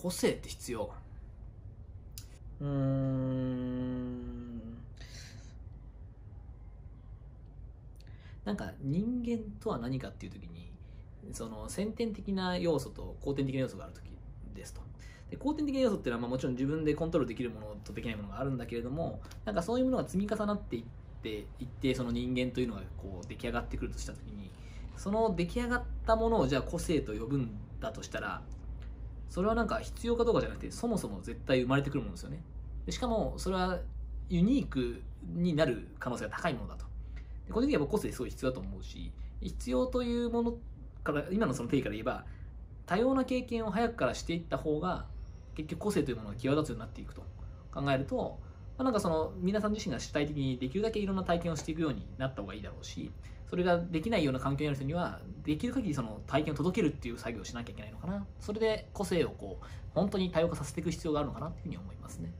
個性って必要うーん。なんか人間とは何かっていう時にその先天的な要素と後天的な要素がある時ですと。で後天的な要素っていうのはまあもちろん自分でコントロールできるものとできないものがあるんだけれどもなんかそういうものが積み重なっていっていってその人間というのがこう出来上がってくるとした時にその出来上がったものをじゃあ個性と呼ぶんだとしたらそれはなんか必要かどうかじゃなくてそもそも絶対生まれてくるものですよね。でしかもそれはユニークになる可能性が高いものだと。で個人的には個性すごい必要だと思うし必要というものから今のその定義から言えば多様な経験を早くからしていった方が結局個性というものが際立つようになっていくと。考えると、まあ、なんかその皆さん自身が主体的にできるだけいろんな体験をしていくようになった方がいいだろうしそれができないような環境にある人にはできる限りその体験を届けるっていう作業をしなきゃいけないのかなそれで個性をこう本当に多様化させていく必要があるのかなっていうふうに思いますね。